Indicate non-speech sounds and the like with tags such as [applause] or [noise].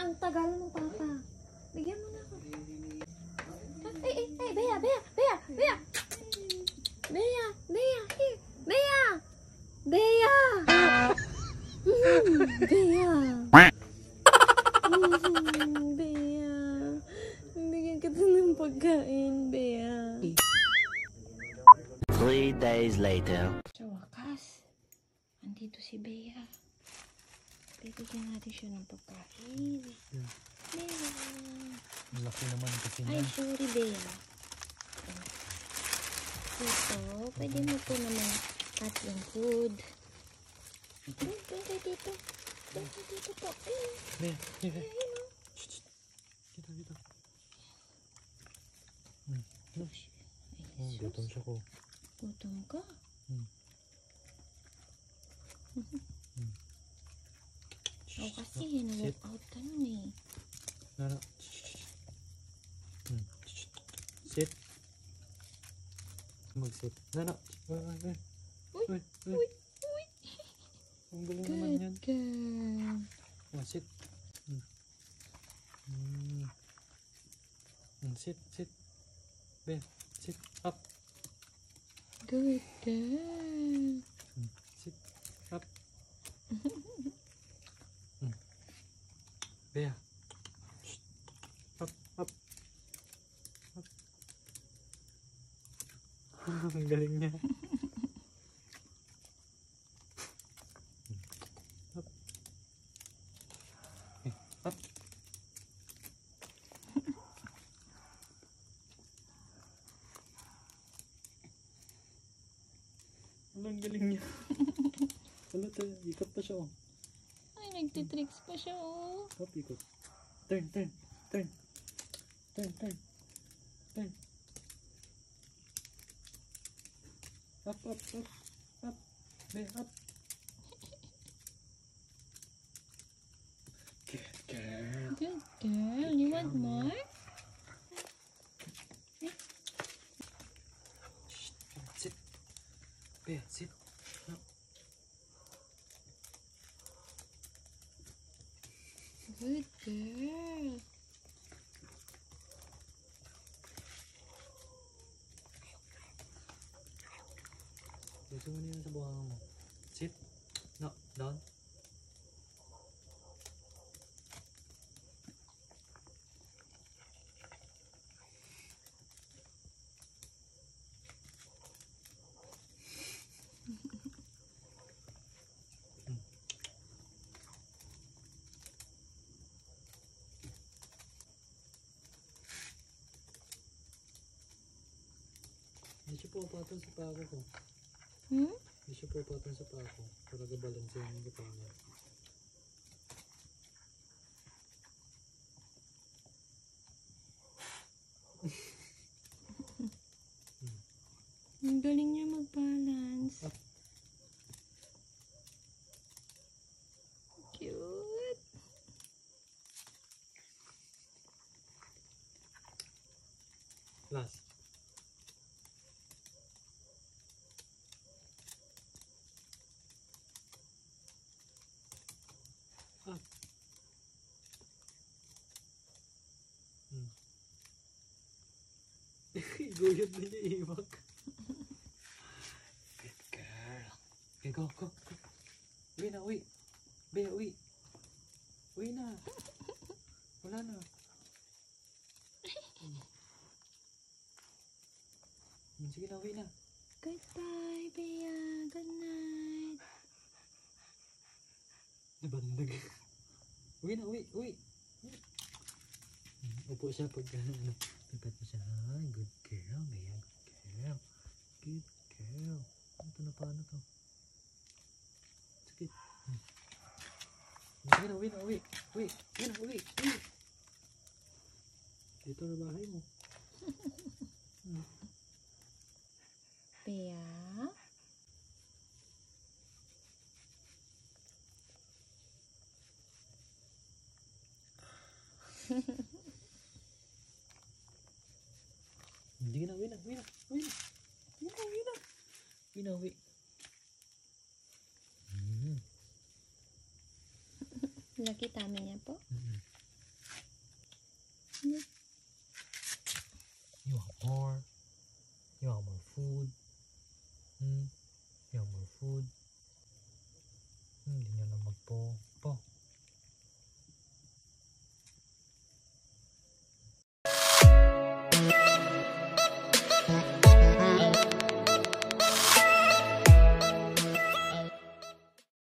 ang tagal mo, Papa. Bigyan mo na ako. Ay, ay, ay, Bea, Bea, Bea, Bea! Bea, Bea, here! Bea! Bea! Mm, Bea! Hmm, Bea! Bigyan kita ng pagkain, Bea. Three days later. Sa wakas, andito si Bea. Bibigyan natin siya ng pagkain. Bea. Ang laki naman kasi Ay, niya. sorry, Bea. Ito, pwede mo po naman cut yung food. Doon kayo dito. Kayo dito po. Ayun, ayun o. Shh, shh. Dito, dito. Hmm. ano? Oh, Ay, gutom siya ko. gutom ka. Hmm. [laughs] O kasi, na-walk out ka nun eh. Shh. Hmm. Sit. Mag-sit. Nana. Uy, uy, uy. Uy, Uy. Ang galing naman yan. Good girl. Oh, sit. Hmm. Hmm. Hmm, sit, sit. Be, sit. Up. Good girl. Hmm. Sit. Up. hmm. Bea. Shh. Up, up. Up. [laughs] Ang galing niya. Up. Eh, up. Ang galing niya. [laughs] Wala tayo, ikot pa siya oh. Ay, nagtitricks pa siya oh. Hop, ikot. Turn, turn, turn. Turn, turn. Turn. Up, up, up. Up. Be, up. Good girl. Good girl. You want more? Shh, sit. Be, sit. No. Good girl. Gusto mo na yun sa buhang mo. Sit. No, down. Hindi Hmm? Hindi siya pumapatong sa pako. Para gabalansin yung gipang niya. Ang galing niya mag-balance. Up. Cute. Last. Iguyod na niya iwak. Good girl. Okay, go, go, go. Uwi na, uwi. Be, uwi. Uwi na. Wala na. Hmm. Sige na, uwi na. Goodbye, Bea. Good night. Nabandag. [laughs] uwi na, uwi, uwi. Hmm, Upo siya pag ano. Lipat mo siya. Ay, good girl. Maya, good girl. Good girl. Ito na paano to? Sige. Hmm. Sige na, uwi na, uwi. Uwi, uwi na, uwi. Uwi. Dito na bahay mo. Hmm. Bea. Hindi na, uwi na, uwi na, uwi na. Uwi na, uwi na. Uwi na, uwi. Hmm. Nakita mo niya po? Mm. Good